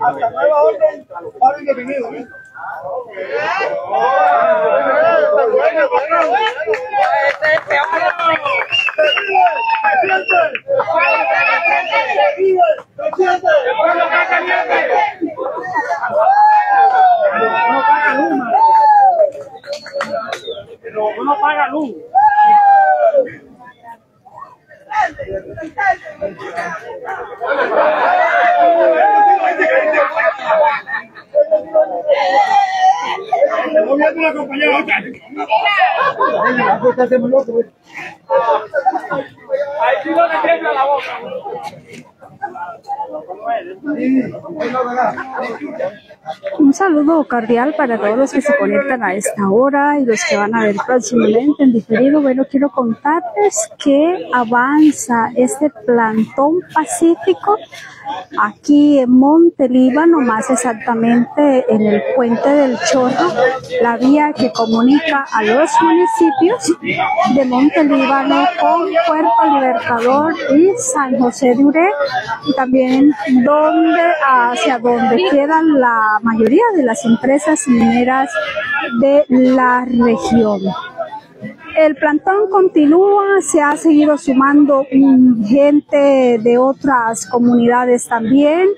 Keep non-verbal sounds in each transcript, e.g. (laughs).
Hasta nueva orden. No paga luz, no paga luz. Ahí sí no le la boca. Un saludo cordial para todos los que se conectan a esta hora y los que van a ver próximamente en diferido. Bueno, quiero contarles que avanza este plantón pacífico aquí en Monte Líbano, más exactamente en el puente del Chorro, la vía que comunica a los municipios de Monte Líbano con Puerto Libertador y San José de Uré, y también donde, hacia donde quedan la mayoría de las empresas mineras de la región. El plantón continúa, se ha seguido sumando gente de otras comunidades también.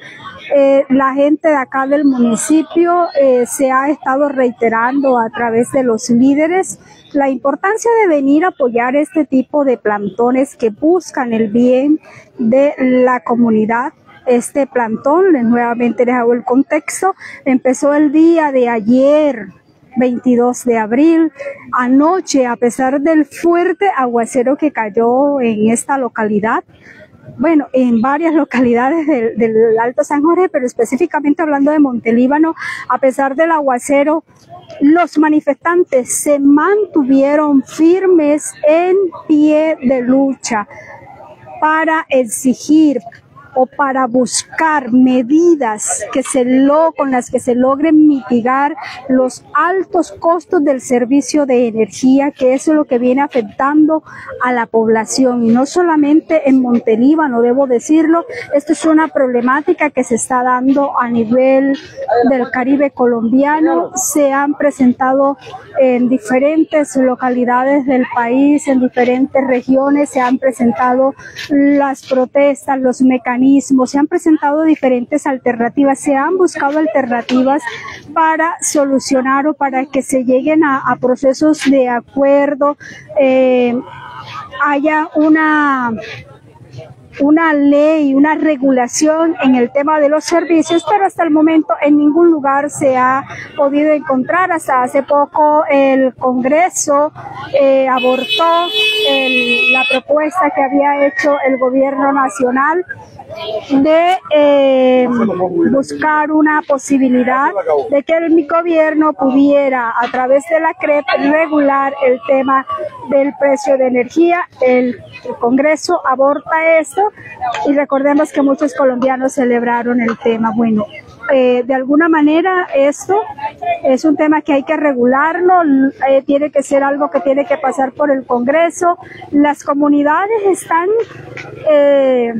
Eh, la gente de acá del municipio eh, se ha estado reiterando a través de los líderes la importancia de venir a apoyar este tipo de plantones que buscan el bien de la comunidad este plantón, les nuevamente les hago el contexto, empezó el día de ayer, 22 de abril. Anoche, a pesar del fuerte aguacero que cayó en esta localidad, bueno, en varias (laughs) localidades del, del, Alto San Jorge, pero específicamente hablando de Montelíbano, a pesar del aguacero, los manifestantes se mantuvieron firmes en pie de lucha para exigir o para buscar medidas que se con las que se logren mitigar los altos costos del servicio de energía, que eso es lo que viene afectando a la población. Y no solamente en Montelíbano, debo decirlo, esto es una problemática que se está dando a nivel del Caribe colombiano. Se han presentado en diferentes localidades del país, en diferentes regiones, se han presentado las protestas, los mecanismos se han presentado diferentes alternativas, se han buscado alternativas para solucionar o para que se lleguen a, procesos de acuerdo, eh, haya una una ley, una regulación en el tema de los servicios, pero hasta el momento en ningún lugar se ha podido encontrar. Hasta hace poco el Congreso eh, abortó el, la propuesta que había hecho el gobierno nacional de eh, buscar una posibilidad de que el gobierno pudiera a través de la CREP regular el tema del precio de energía. El, el Congreso aborta esto y recordemos que muchos colombianos celebraron el tema. Bueno, eh, de alguna manera esto es un tema que hay que regularlo, eh, tiene que ser algo que tiene que pasar por el Congreso. Las comunidades están eh,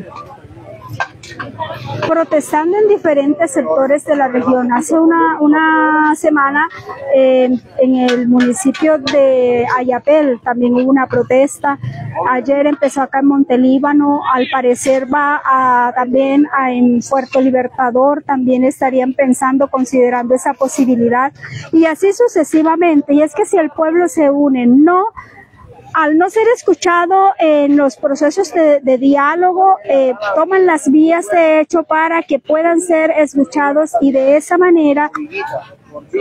protestando en diferentes sectores de la región. Hace una, una semana eh, en el municipio de Ayapel también hubo una protesta. Ayer empezó acá en Montelíbano, al parecer va a, también a, en Puerto Libertador, también estarían pensando, considerando esa posibilidad y así sucesivamente. Y es que si el pueblo se une, no al no ser escuchado en los procesos de, diálogo, eh, toman las vías de hecho para que puedan ser escuchados y de esa manera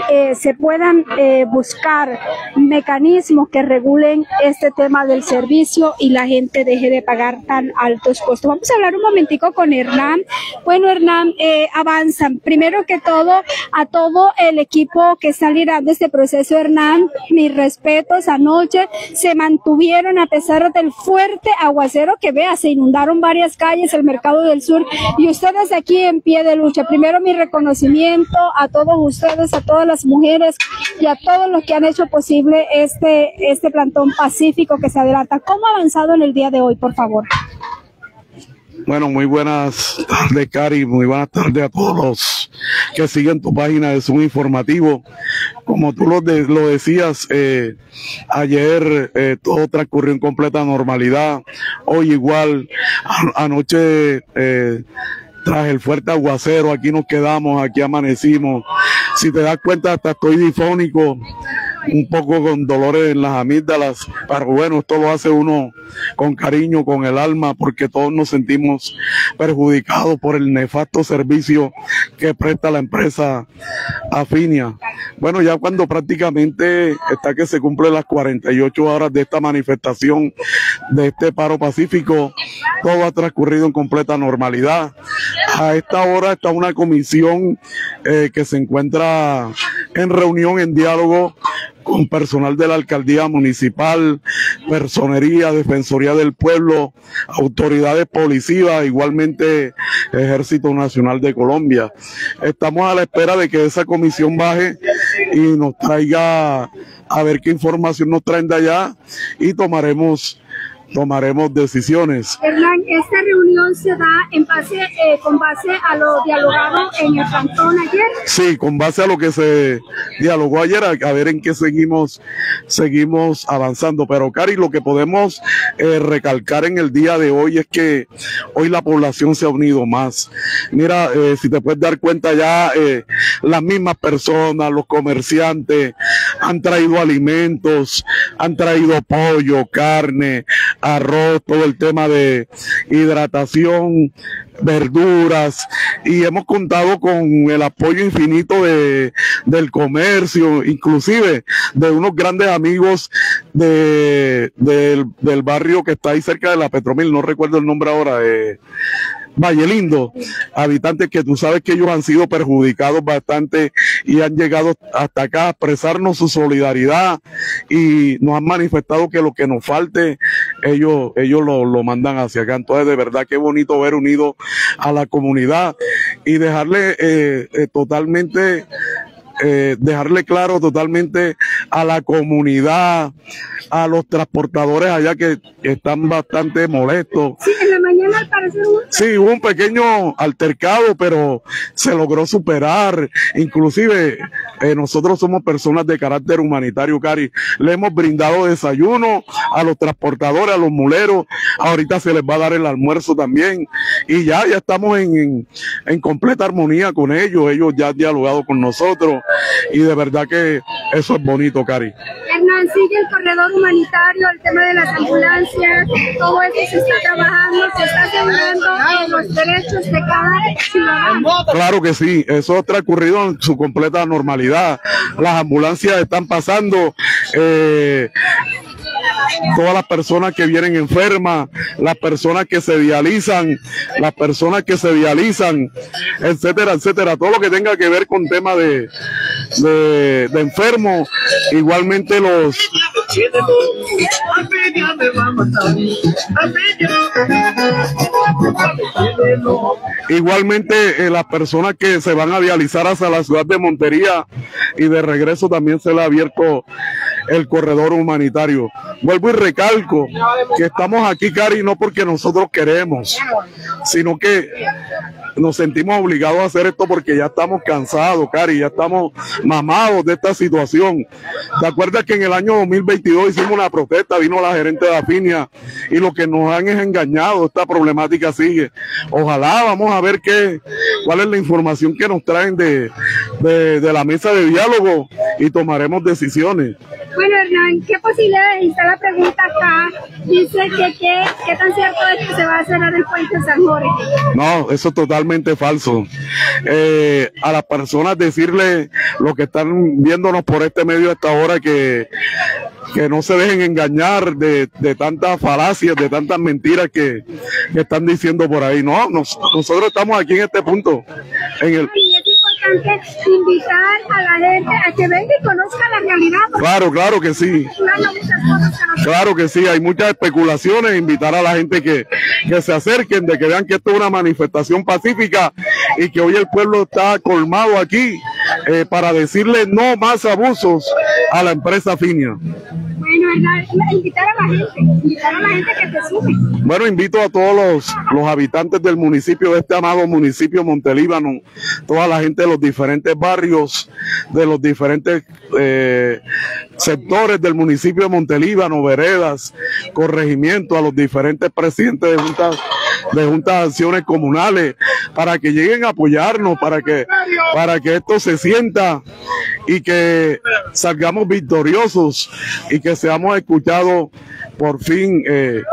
eh, se puedan eh, buscar mecanismos que regulen este tema del servicio y la gente deje de pagar tan altos costos. Vamos a hablar un momentico con Hernán. Bueno, Hernán, eh, avanzan. Primero que todo, a todo el equipo que está liderando este proceso, Hernán, mis respetos. Anoche se mantuvieron a pesar del fuerte aguacero que vea, se inundaron varias calles, el mercado del sur, y ustedes aquí en pie de lucha. Primero mi reconocimiento a todos ustedes, a todas las mujeres y a todos los que han hecho posible este, este plantón pacífico que se adelanta. ¿Cómo ha avanzado en el día de hoy, por favor? Bueno, muy buenas tardes, Cari. Muy buenas tardes a todos los que siguen tu página de Zoom Informativo. Como tú lo, lo decías, eh, ayer eh, todo transcurrió en completa normalidad. Hoy igual, anoche... Eh, tras el fuerte aguacero, aquí nos quedamos, aquí amanecimos. Si te das cuenta, hasta estoy difónico un poco con dolores en las amígdalas, pero bueno, esto lo hace uno con cariño, con el alma, porque todos nos sentimos perjudicados por el nefasto servicio que presta la empresa Afinia. Bueno, ya cuando prácticamente está que se cumplen las 48 horas de esta manifestación, de este paro pacífico, todo ha transcurrido en completa normalidad. A esta hora está una comisión eh, que se encuentra en reunión, en diálogo con personal de la alcaldía municipal, personería, defensoría del pueblo, autoridades policías, igualmente Ejército Nacional de Colombia. Estamos a la espera de que esa comisión baje y nos traiga a ver qué información nos traen de allá y tomaremos tomaremos decisiones. Hernán, esta reunión se da en base, eh, con base a lo dialogado en el cantón ayer. Sí, con base a lo que se dialogó ayer, a, ver en qué seguimos, seguimos avanzando. Pero, Cari, lo que podemos eh, recalcar en el día de hoy es que hoy la población se ha unido más. Mira, eh, si te puedes dar cuenta ya, las mismas personas, los comerciantes, han traído alimentos, han traído pollo, carne, arroz, todo el tema de hidratación, verduras y hemos contado con el apoyo infinito de, del comercio, inclusive de unos grandes amigos de, del, barrio que está ahí cerca de la Petromil, no recuerdo el nombre ahora, eh, Valle Lindo, habitantes que tú sabes que ellos han sido perjudicados bastante y han llegado hasta acá a expresarnos su solidaridad y nos han manifestado que lo que nos falte, ellos, ellos lo, lo mandan hacia acá. Entonces, de verdad, qué bonito ver unido a la comunidad y dejarle eh, eh, totalmente eh, dejarle claro totalmente a la comunidad, a los transportadores allá que, están bastante molestos. Sí, en la mañana al parecer Sí, hubo un pequeño altercado, pero se logró superar. Inclusive eh, nosotros somos personas de carácter humanitario, Cari. Le hemos brindado desayuno a los transportadores, a los muleros. Ahorita se les va a dar el almuerzo también. Y ya, ya estamos en, en completa armonía con ellos. Ellos ya han dialogado con nosotros y de verdad que eso es bonito, Cari. Hernán, sigue el corredor humanitario, el tema de las ambulancias, todo esto se está trabajando, se está asegurando los derechos de cada ciudadano. Claro que sí, eso ha transcurrido en su completa normalidad. Las ambulancias están pasando. Eh, todas las personas que vienen enfermas, las personas que se dializan, las personas que se dializan, etcétera, etcétera, todo lo que tenga que ver con tema de, de, de enfermos, igualmente los Igualmente, eh, las personas que se van a dializar hacia la ciudad de Montería y de regreso también se le ha abierto el corredor humanitario. Vuelvo y recalco que estamos aquí, Cari, no porque nosotros queremos, sino que nos sentimos obligados a hacer esto porque ya estamos cansados, Cari, ya estamos mamados de esta situación. ¿Te acuerdas que en el año 2022 hicimos una protesta, vino la gerente de Afinia y lo que nos han es engañado, esta problemática sigue. Ojalá vamos a ver qué, cuál es la información que nos traen de, de la mesa de diálogo y tomaremos decisiones. Bueno, Hernán, ¿qué posibilidades? Está la pregunta acá. Dice que qué, tan cierto es que se va a cerrar el puente San Jorge. No, eso es totalmente falso. Eh, a las personas decirle lo que están viéndonos por este medio a esta hora que que no se dejen engañar de, de tantas falacias, de tantas mentiras que, que, están diciendo por ahí. No, nosotros estamos aquí en este punto. En el, invitar a la gente a que venga y conozca la realidad. Claro, claro que sí. Claro que sí, hay muchas especulaciones, invitar a la gente que, que se acerquen, de que vean que esto es una manifestación pacífica y que hoy el pueblo está colmado aquí eh, para decirle no más abusos a la empresa Finia. Bueno, invitar a la gente, invitar a la gente que se sume. Bueno, invito a todos los, los habitantes del municipio, de este amado municipio Montelíbano, toda la gente de los diferentes barrios, de los diferentes eh, sectores del municipio de Montelíbano, veredas, corregimientos, a los diferentes presidentes de juntas de juntas de acciones comunales, para que lleguen a apoyarnos, para que, para que esto se sienta y que salgamos victoriosos y que seamos escuchados por fin eh,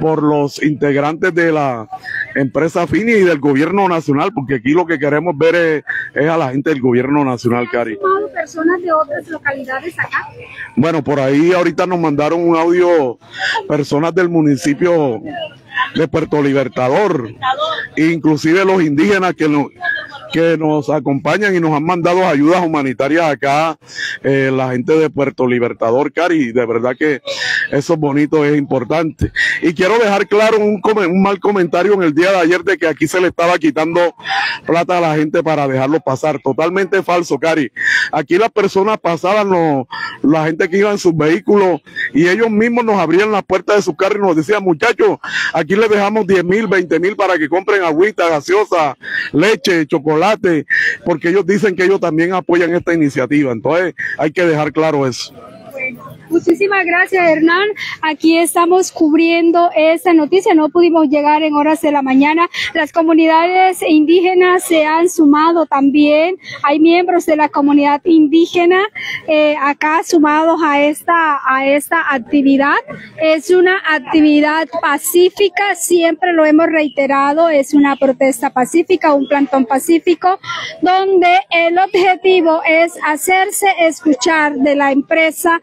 por los integrantes de la empresa FINI y del gobierno nacional, porque aquí lo que queremos ver es, a la gente del gobierno nacional, Cari. personas de otras localidades acá? Bueno, por ahí ahorita nos mandaron un audio personas del municipio de Puerto Libertador, inclusive los indígenas que nos, que nos acompañan y nos han mandado ayudas humanitarias acá, eh, la gente de Puerto Libertador, Cari, de verdad que eso bonito es importante. Y quiero dejar claro un, un mal comentario en el día de ayer de que aquí se le estaba quitando plata a la gente para dejarlo pasar. Totalmente falso, Cari. Aquí las personas pasaban, la gente que iba en sus vehículos y ellos mismos nos abrían las puertas de su carro y nos decían, muchachos, aquí les dejamos 10 mil, 20 mil para que compren agüita, gaseosa, leche, chocolate, porque ellos dicen que ellos también apoyan esta iniciativa. Entonces hay que dejar claro eso. Muchísimas gracias, Hernán. Aquí estamos cubriendo esta noticia. No pudimos llegar en horas de la mañana. Las comunidades indígenas se han sumado también. Hay miembros de la comunidad indígena eh, acá sumados a esta, a esta actividad. Es una actividad pacífica. Siempre lo hemos reiterado. Es una protesta pacífica, un plantón pacífico, donde el objetivo es hacerse escuchar de la empresa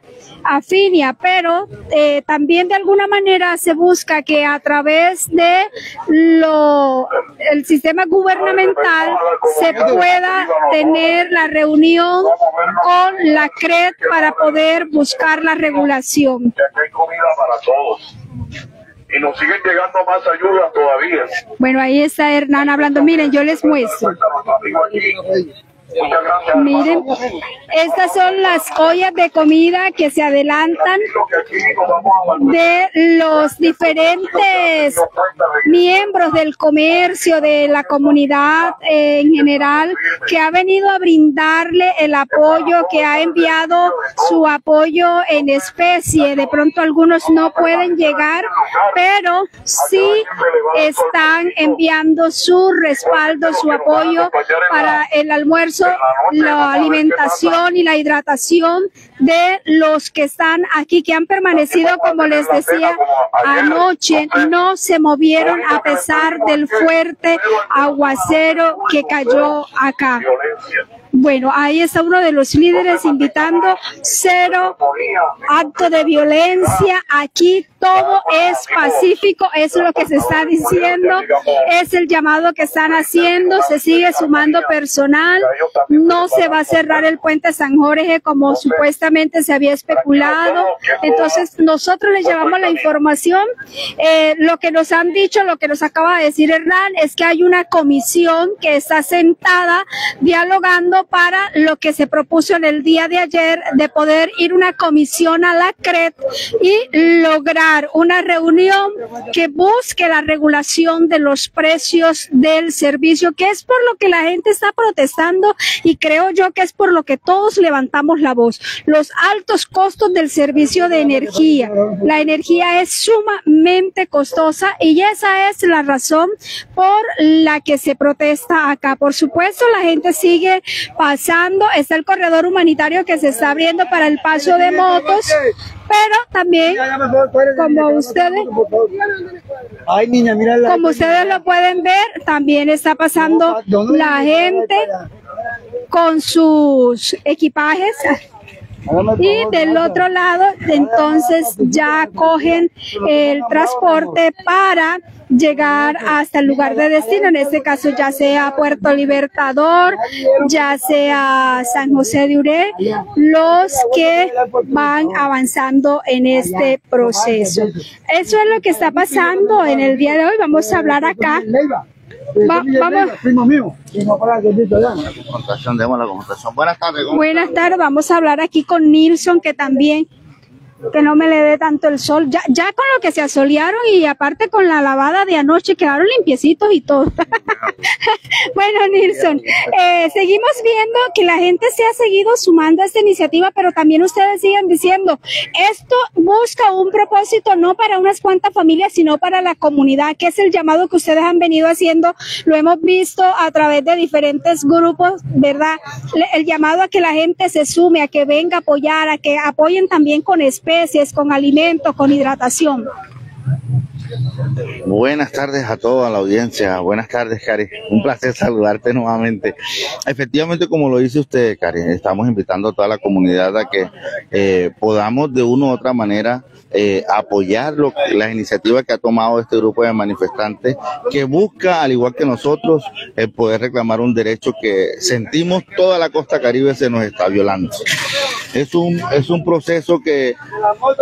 afinia, pero eh, también de alguna manera se busca que a través de lo el sistema gubernamental se pueda tener la reunión con la CRED para poder buscar la regulación. Y nos siguen llegando más ayuda todavía. Bueno, ahí está Hernán hablando. Miren, yo les muestro. Miren, estas son las ollas de comida que se adelantan de los diferentes miembros del comercio, de la comunidad en general, que ha venido a brindarle el apoyo, que ha enviado su apoyo en especie. De pronto algunos no pueden llegar, pero sí están enviando su respaldo, su apoyo para el almuerzo la alimentación y la hidratación de los que están aquí, que han permanecido, como les decía anoche, no se movieron a pesar del fuerte aguacero que cayó acá. Bueno, ahí está uno de los líderes invitando cero acto de violencia. Aquí todo es pacífico, eso es lo que se está diciendo, es el llamado que están haciendo, se sigue sumando personal, no se va a cerrar el puente San Jorge como supuestamente se había especulado. Entonces, nosotros les llevamos la información. Eh, lo que nos han dicho, lo que nos acaba de decir Hernán, es que hay una comisión que está sentada dialogando para lo que se propuso en el día de ayer de poder ir una comisión a la CRET y lograr una reunión que busque la regulación de los precios del servicio, que es por lo que la gente está protestando y creo yo que es por lo que todos levantamos la voz. Los altos costos del servicio de energía. La energía es sumamente costosa y esa es la razón por la que se protesta acá. Por supuesto, la gente sigue pasando, está el corredor humanitario que se está abriendo para el paso de motos, pero también como ustedes como ustedes lo pueden ver también está pasando la gente con sus equipajes y del otro lado entonces ya cogen el transporte para llegar hasta el lugar de destino, en este caso ya sea Puerto Libertador, ya sea San José de Uré, los que van avanzando en este proceso. Eso es lo que está pasando en el día de hoy. Vamos a hablar acá Buenas tardes. Buenas tardes, vamos a hablar aquí con Nilson, que también que no me le dé tanto el sol. Ya, ya con lo que se asolearon y aparte con la lavada de anoche quedaron limpiecitos y todo. (laughs) bueno, Nilsson, eh, seguimos viendo que la gente se ha seguido sumando a esta iniciativa, pero también ustedes siguen diciendo, esto busca un propósito no para unas cuantas familias, sino para la comunidad, que es el llamado que ustedes han venido haciendo. Lo hemos visto a través de diferentes grupos, ¿verdad? El llamado a que la gente se sume, a que venga a apoyar, a que apoyen también con con alimentos, con hidratación. Buenas tardes a toda la audiencia. Buenas tardes, Cari. Un placer saludarte nuevamente. Efectivamente, como lo dice usted, Cari, estamos invitando a toda la comunidad a que eh, podamos de una u otra manera eh, apoyar lo, las iniciativas que ha tomado este grupo de manifestantes que busca, al igual que nosotros, el poder reclamar un derecho que sentimos toda la costa caribe se nos está violando. Es un, es un proceso que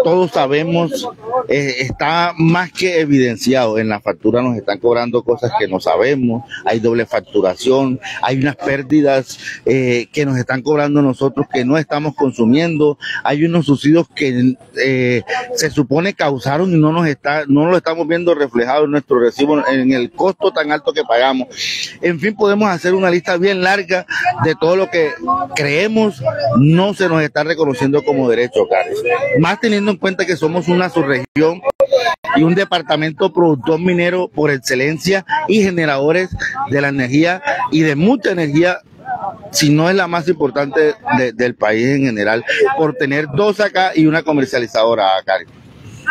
todos sabemos eh, está más que evidenciado. En la factura nos están cobrando cosas que no sabemos, hay doble facturación, hay unas pérdidas eh, que nos están cobrando nosotros que no estamos consumiendo, hay unos subsidios que eh, se supone causaron y no nos está, no lo estamos viendo reflejado en nuestro recibo, en el costo tan alto que pagamos. En fin, podemos hacer una lista bien larga de todo lo que creemos no se nos está reconociendo como derecho, Carlos. Más teniendo en cuenta que somos una subregión y un departamento productor minero por excelencia y generadores de la energía y de mucha energía si no es la más importante de, del país en general, por tener dos acá y una comercializadora acá.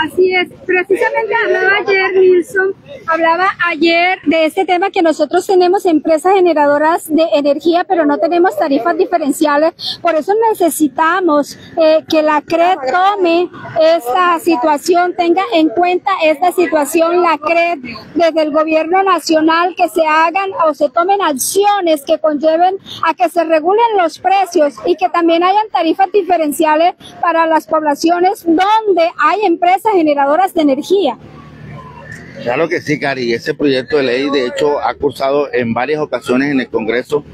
Así es, precisamente hablaba ayer Nilsson, hablaba ayer de este tema que nosotros tenemos empresas generadoras de energía, pero no tenemos tarifas diferenciales, por eso necesitamos eh, que la CRED tome esta situación, tenga en cuenta esta situación, la CRED desde el gobierno nacional, que se hagan o se tomen acciones que conlleven a que se regulen los precios y que también hayan tarifas diferenciales para las poblaciones donde hay empresas generadoras de energía. Claro que sí, Cari. Ese proyecto de ley, de hecho, ha cursado en varias ocasiones en el Congreso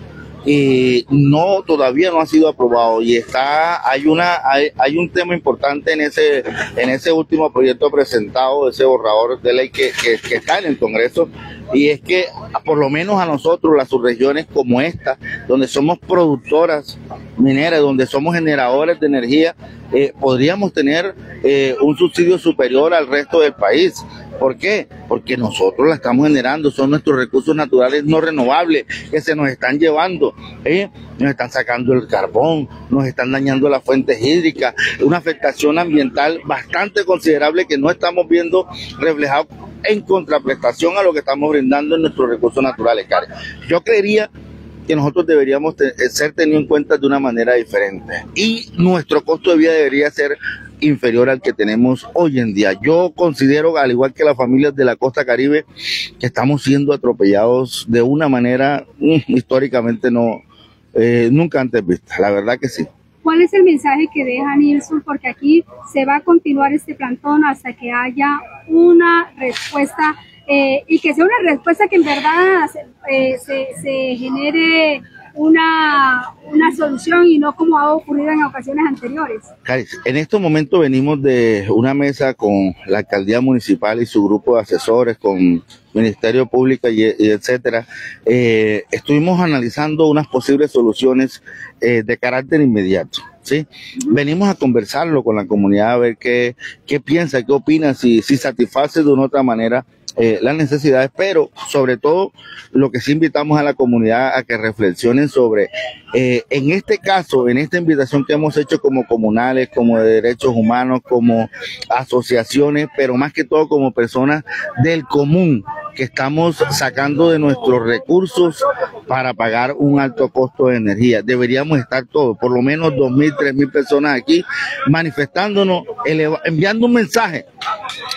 y no todavía no ha sido aprobado. Y está hay una hay, hay, un tema importante en ese en ese último proyecto presentado ese borrador de ley que, que, que está en el Congreso. Y es que por lo menos a nosotros las subregiones como esta donde somos productoras mineras donde somos generadores de energía eh, podríamos tener eh, un subsidio superior al resto del país ¿Por qué? Porque nosotros la estamos generando, son nuestros recursos naturales no renovables que se nos están llevando. ¿eh? Nos están sacando el carbón, nos están dañando las fuentes hídricas, una afectación ambiental bastante considerable que no estamos viendo reflejado en contraprestación a lo que estamos brindando en nuestros recursos naturales, Karen. Yo creería que nosotros deberíamos ser tenidos en cuenta de una manera diferente y nuestro costo de vida debería ser inferior al que tenemos hoy en día. Yo considero, al igual que las familias de la costa caribe, que estamos siendo atropellados de una manera mm, históricamente no, eh, nunca antes vista. La verdad que sí. ¿Cuál es el mensaje que deja Nilsson? Porque aquí se va a continuar este plantón hasta que haya una respuesta eh, y que sea una respuesta que en verdad eh, se, se genere una, una solución y no como ha ocurrido en ocasiones anteriores. En estos momentos venimos de una mesa con la alcaldía municipal y su grupo de asesores, con Ministerio Público y, etcétera. Eh, estuvimos analizando unas posibles soluciones eh, de carácter inmediato. ¿sí? Venimos a conversarlo con la comunidad, a ver qué, qué piensa, qué opina, si, si satisface de una otra manera eh, las necesidades, pero sobre todo lo que sí invitamos a la comunidad a que reflexionen sobre, eh, en este caso, en esta invitación que hemos hecho como comunales, como de derechos humanos, como asociaciones, pero más que todo como personas del común, que estamos sacando de nuestros recursos para pagar un alto costo de energía. Deberíamos estar todos, por lo menos dos mil, tres mil personas aquí manifestándonos, enviando un mensaje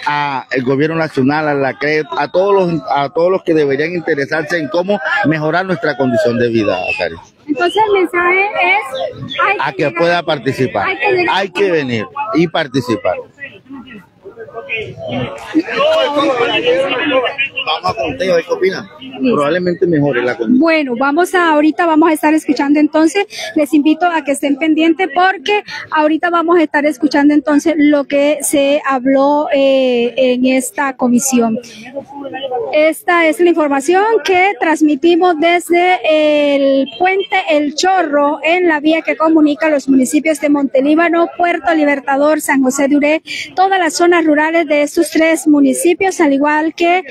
al gobierno nacional, a la CREP, a todos los a todos los que deberían interesarse en cómo mejorar nuestra condición de vida, Cari. Entonces el mensaje es a que pueda participar, hay que, hay que venir y participar. Vamos a conteo, ¿qué opinan? Probablemente mejore la condición. Bueno, vamos a ahorita vamos a estar escuchando entonces. Les invito a que estén pendientes porque ahorita vamos a estar escuchando entonces lo que se habló eh, en esta comisión. Esta es la información que transmitimos desde el puente El Chorro en la vía que comunica los municipios de Montelíbano, Puerto Libertador, San José de Uré, todas las zonas rurales de estos tres municipios, al igual que